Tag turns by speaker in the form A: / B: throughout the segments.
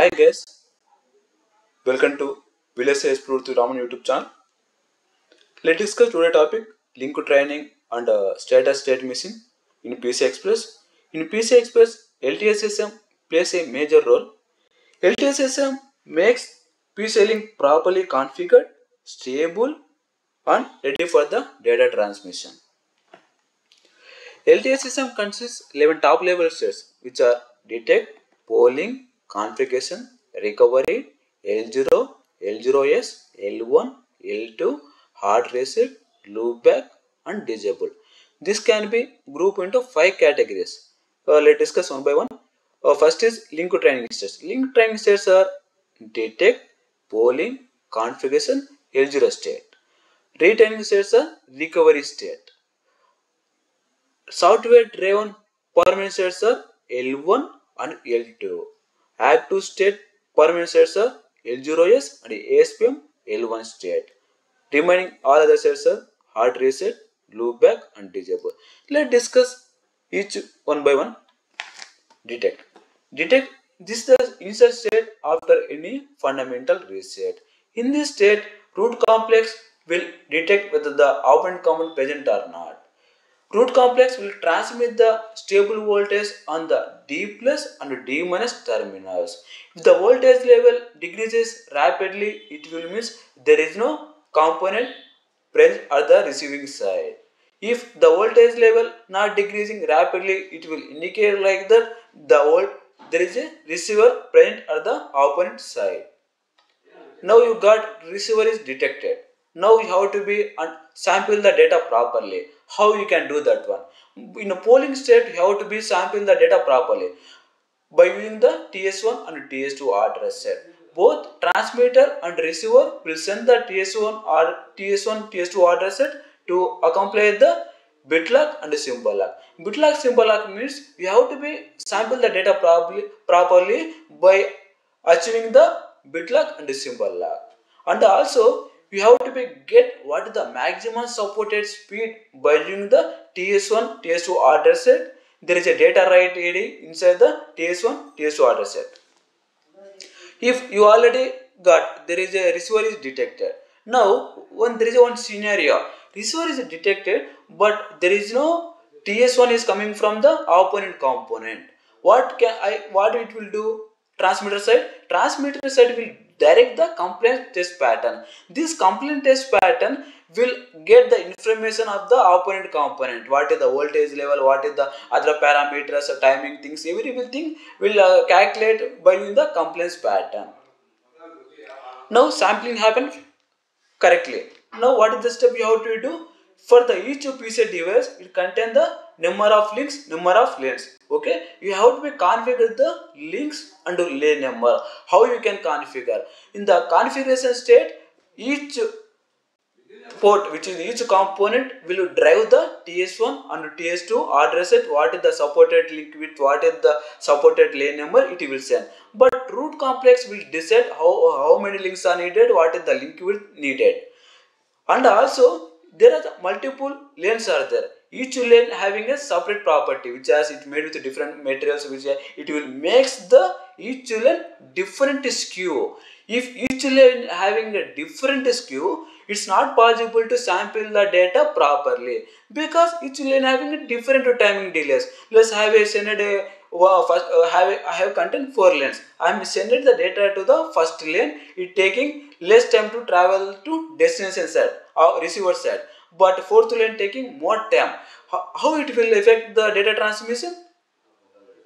A: Hi guys, welcome to VLSI Explore Raman YouTube channel. Let's discuss today topic link training and uh, status state machine in PCI Express. In PCI Express, LTSSM plays a major role. LTSSM makes PC link properly configured, stable, and ready for the data transmission. LTSSM consists 11 top level states which are detect, polling, configuration, recovery, L0, L0S, L1, L2, hard reset, loopback and disable. This can be grouped into five categories. Uh, let's discuss one by one. Uh, first is link training states. Link training states are detect, polling, configuration, L0 state. Retraining states are recovery state software driven permanent states are L1 and L2. Active state permanent states are L0S and ASPM L1 state. Remaining all other states are hard reset, loopback and disable. Let's discuss each one by one. Detect. Detect this is the insert state after any fundamental reset. In this state, root complex will detect whether the operand command present or not. Root complex will transmit the stable voltage on the D plus and D minus terminals. If the voltage level decreases rapidly, it will mean there is no component present at the receiving side. If the voltage level not decreasing rapidly, it will indicate like that the volt there is a receiver present at the opponent side. Now you got receiver is detected. Now you have to be and sample the data properly. How you can do that one? In a polling state, you have to be sampling the data properly by using the TS1 and TS2 order set. Both transmitter and receiver will send the TS1 or TS1 TS2 order set to accomplish the bit lock and symbol lock. Bit lock symbol lock means you have to be sample the data properly properly by achieving the bit lock and symbol lock. And also you have to be get what the maximum supported speed by using the TS1 TS2 order set. There is a data write AD inside the TS1 TS2 order set. If you already got there is a receiver is detected. Now when there is one scenario receiver is detected but there is no TS1 is coming from the opponent component. What can I what it will do? Transmitter side transmitter side will direct the compliance test pattern. This compliance test pattern will get the information of the opponent component. What is the voltage level, what is the other parameters, timing things, everything will uh, calculate by using the compliance pattern. Now sampling happened correctly. Now what is the step you have to do? For the each PC device, it contain the number of links, number of lanes. Okay, you have to be configure the links and lane number. How you can configure? In the configuration state, each port which is each component will drive the TS1 and TS2 address it what is the supported link with what is the supported lane number it will send but root complex will decide how how many links are needed what is the link width needed and also there are multiple lanes are there. Each lane having a separate property which has it made with different materials which uh, it will makes the each lane different skew. If each lane having a different skew it's not possible to sample the data properly because each lane having a different timing delays. Let's have a a well, first, uh, have I have content four lanes. I am sending the data to the first lane. It taking less time to travel to destination side or receiver side. But fourth lane taking more time. How, how it will affect the data transmission?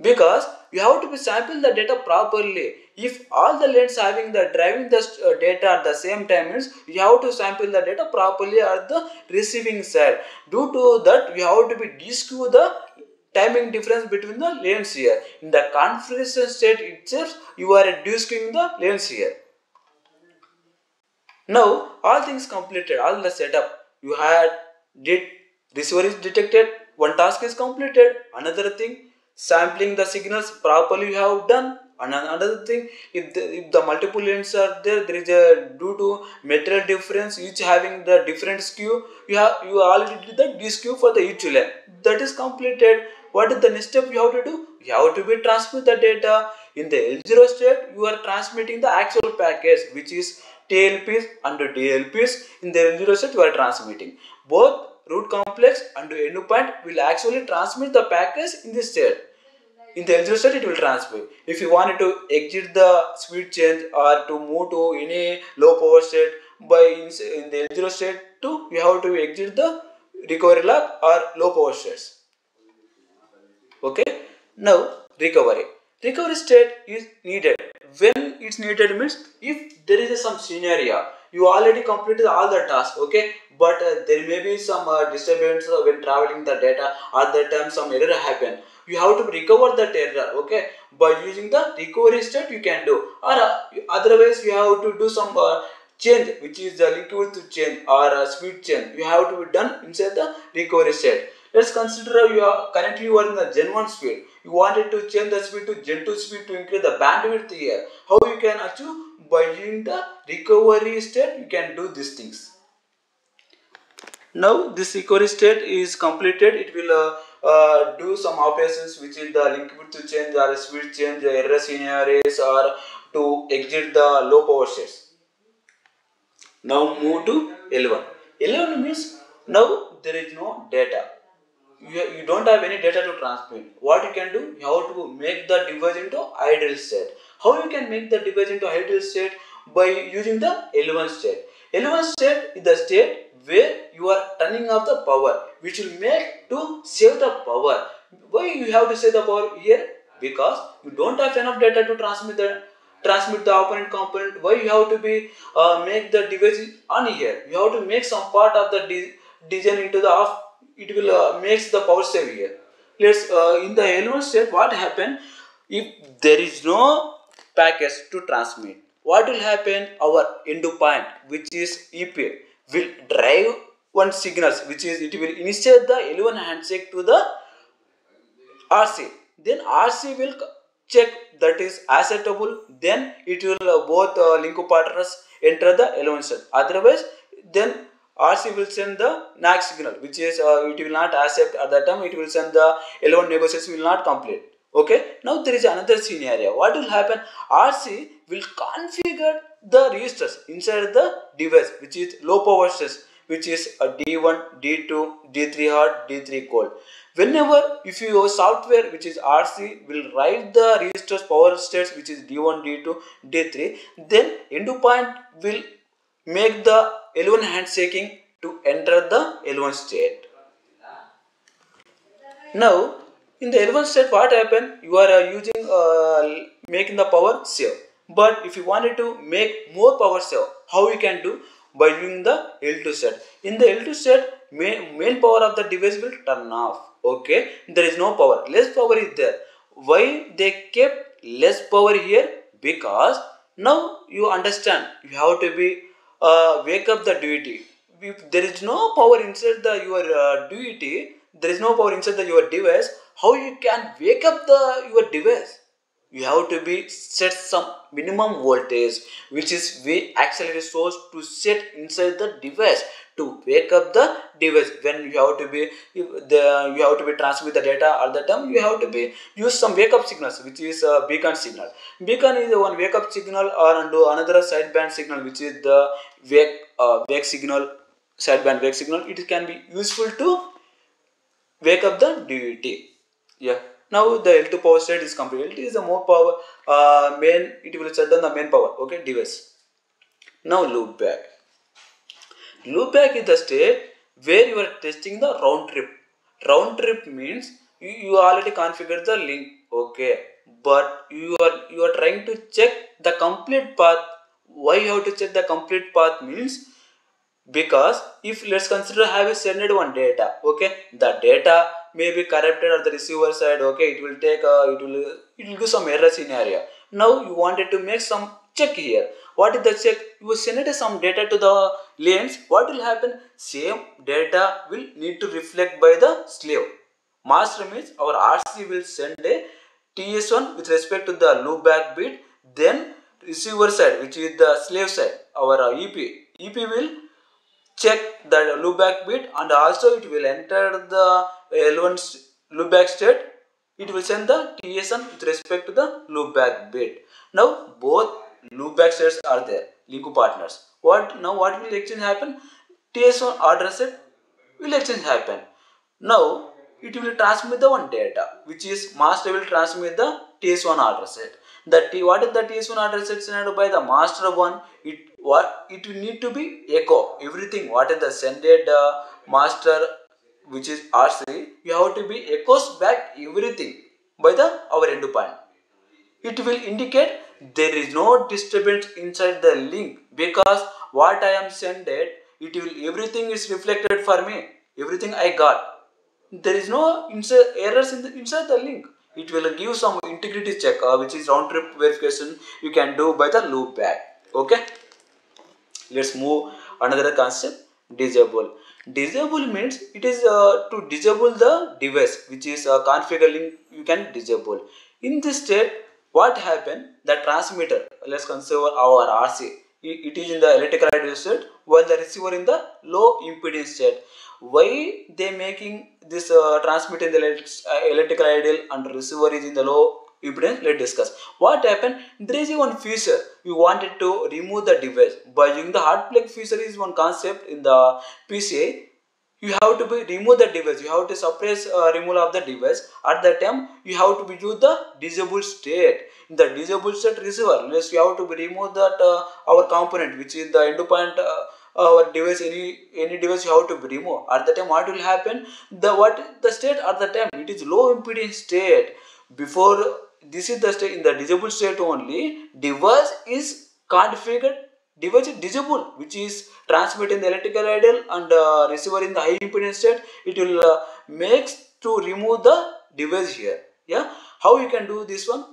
A: Because you have to be sample the data properly. If all the lanes having the driving the uh, data at the same time means you have to sample the data properly at the receiving side. Due to that, you have to be deskew the timing difference between the lanes here. In the configuration state itself, you are reducing the lanes here. Now, all things completed, all the setup you had did receiver is detected, one task is completed, another thing sampling the signals properly you have done, another thing if the, if the multiple lanes are there there is a due to material difference each having the different skew you have you already did the d skew for the each lane that is completed what is the next step you have to do you have to be transmit the data in the L0 state you are transmitting the actual packets which is TLPs and DLPs in the L0 state you are transmitting. Both root complex and endpoint will actually transmit the packets in this state. In the L0 state it will transmit. If you wanted to exit the speed change or to move to any low power state by in, in the L0 state too you have to exit the recovery log or low power states. Okay. Now recovery. Recovery state is needed. When it's needed means if there is some scenario you already completed all the tasks okay but uh, there may be some uh, disturbance uh, when traveling the data at that time some error happen you have to recover that error okay by using the recovery state you can do or uh, otherwise you have to do some uh, change which is the link width change or uh, speed change you have to be done inside the recovery state let's consider you are currently you are in the gen 1 speed. You wanted to change the speed to gen 2 speed to increase the bandwidth here. How you can achieve? By using the recovery state you can do these things. Now this recovery state is completed. It will uh, uh, do some operations which is the link width change or speed change error scenarios or to exit the low power states now move to L1 L1 means now there is no have any data to transmit. What you can do you have to make the device into idle state. How you can make the device into idle state? By using the L1 state. L1 state is the state where you are turning off the power which will make to save the power. Why you have to save the power here? Because you don't have enough data to transmit the transmit the opponent component. Why you have to be uh, make the device on here? You have to make some part of the de design into the off it will uh, makes the power save here let's uh, in the L1 state what happen? If there is no packets to transmit what will happen? Our endpoint which is EP will drive one signals which is it will initiate the L1 handshake to the RC then RC will check that is acceptable then it will uh, both uh, link partners enter the L1 set otherwise then RC will send the NAK signal which is uh, it will not accept at that time it will send the L1 negotiation will not complete. Okay? Now there is another scenario. What will happen? RC will configure the registers inside the device which is low power stress which is a D1, D2, D3 hot, D3 cold. Whenever if your software which is RC will write the registers power states which is D1, D2, D3 then endpoint will make the L1 handshaking to enter the L1 state. Now in the L1 state what happened you are uh, using uh, making the power save but if you wanted to make more power save how you can do by using the L2 set. In the L2 set, main, main power of the device will turn off. Okay, there is no power. Less power is there. Why they kept less power here? Because now you understand. You have to be uh, wake up the DUT. If there is no power inside the your uh, DUT, there is no power inside the your device. How you can wake up the your device? you have to be set some minimum voltage which is we actually source to set inside the device to wake up the device when you have to be the you have to be transmit the data at the time you have to be use some wake up signals which is a beacon signal beacon is one wake up signal or undo another sideband signal which is the wake uh, wake signal sideband wake signal it can be useful to wake up the DUT yeah now the L2 power state is complete. is the more power uh, main. It will shut down the main power. Okay, device. Now loop back. Loop back is the state where you are testing the round trip. Round trip means you, you already configured the link. Okay, but you are you are trying to check the complete path. Why you have to check the complete path means because if let's consider have a sended one data okay the data may be corrupted at the receiver side okay it will take uh, it will it will give some error scenario now you wanted to make some check here what is the check? You send some data to the lanes what will happen? Same data will need to reflect by the slave master means our rc will send a ts1 with respect to the loopback bit then receiver side which is the slave side our ep ep will check the loopback bit and also it will enter the L1 loopback state. It will send the TS1 with respect to the loopback bit. Now both loopback states are there, link partners. What now? What will exchange happen? TS1 order set will exchange happen. Now it will transmit the one data, which is master will transmit the TS1 order set. The T, what is the TS1 order set sent by the master one? It what it will need to be echo everything. What is the sended uh, master which is RC, you have to be echoes back everything by the our endpoint. It will indicate there is no disturbance inside the link because what I am sended, it will everything is reflected for me. Everything I got. There is no errors in the, inside the link. It will give some integrity check, uh, which is round trip verification you can do by the loop back. Okay. Let's move another concept disable disable means it is uh, to disable the device which is uh, configuring you can disable in this state what happened? The transmitter let's consider our rc it is in the electrical idle state while the receiver in the low impedance state. Why they making this uh, transmitter in the uh, electrical idle and receiver is in the low impedance? Let's discuss. What happened? There is one feature. We wanted to remove the device. By using the hot plug feature is one concept in the PCIe you have to be remove the device. You have to surprise uh, removal of the device. At that time you have to be use the disabled state. In the disabled state receiver unless you have to be remove that uh, our component which is the endpoint uh, our device any any device you have to be remove. At that time what will happen? The what the state at the time it is low impedance state. Before this is the state in the disabled state only device is configured is disabled which is transmitting the electrical idle and uh, receiver in the high impedance state it will uh, makes to remove the device here yeah how you can do this one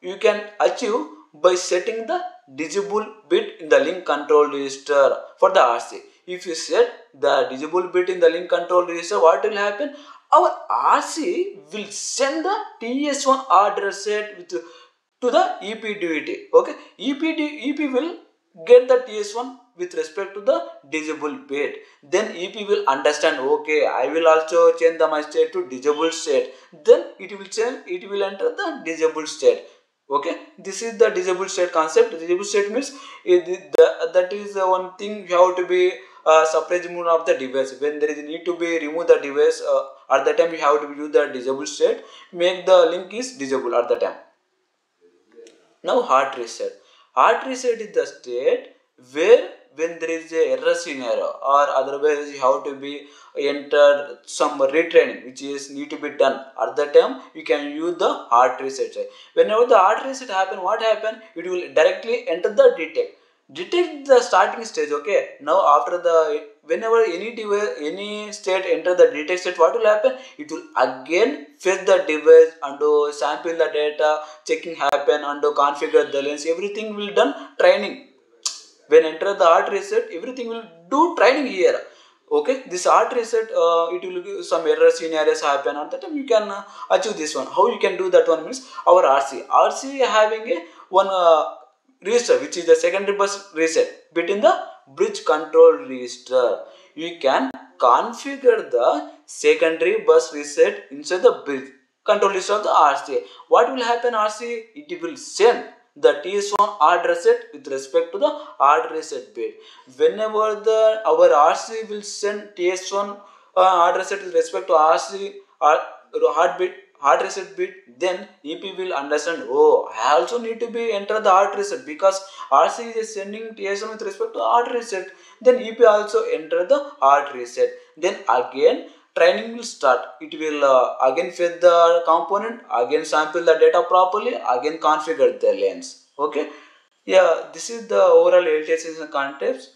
A: you can achieve by setting the disable bit in the link control register for the RC. If you set the disable bit in the link control register, what will happen? our RC will send the TS1 order set with, to the EP DUT. Okay, EP, EP will get the TS1 with respect to the disable bit. Then EP will understand, okay, I will also change the my state to disable state. Then it will change, it will enter the disable state. Okay, this is the disable state concept. Disable state means the, that is the one thing you have to be uh, separate removal of the device when there is need to be remove the device uh, at the time you have to use the disable state make the link is disabled at the time now hard reset hard reset is the state where when there is a error scenario or otherwise you have to be entered some retraining which is need to be done. At that time you can use the heart reset. Whenever the heart reset happen what happen? It will directly enter the detect detect the starting stage okay? Now after the whenever any device any state enter the detect state what will happen? It will again fetch the device and do sample the data checking happen and do configure the lens. Everything will done training. When enter the hard reset everything will do training here. Okay? This hard reset uh, it will give some error scenarios happen at that time you can uh, achieve this one. How you can do that one means our rc rc having a one uh, register which is the secondary bus reset between the bridge control register you can configure the secondary bus reset inside the bridge control register of the RCA. What will happen RCA? It will send the TS1 hard reset with respect to the hard reset bit. Whenever the our RC will send TS1 uh, reset with respect to RC hard bit hard reset bit then EP will understand oh I also need to be enter the hard reset because RC is sending TSM with respect to hard reset. Then EP also enter the hard reset. Then again training will start. It will uh, again fit the component again sample the data properly again configure the lens. Okay? Yeah this is the overall LTS context.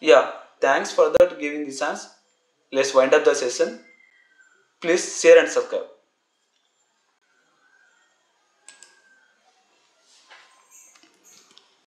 A: Yeah thanks for that giving the chance. Let's wind up the session please share and subscribe.